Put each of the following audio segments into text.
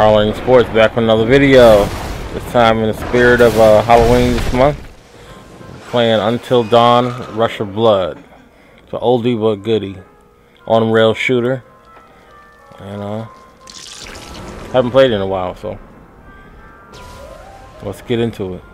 Arlington Sports back with another video. This time in the spirit of uh, Halloween this month. Playing Until Dawn Rush of Blood. It's an oldie but goodie. On rail shooter. And uh haven't played in a while, so let's get into it.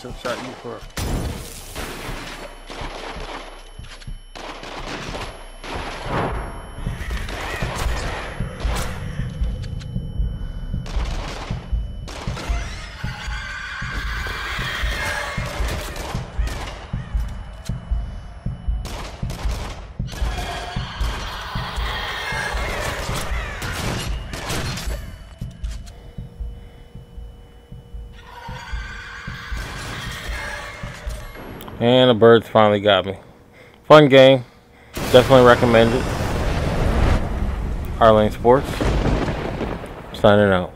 So shot you for And the birds finally got me. Fun game. Definitely recommend it. RLane Sports. Signing out.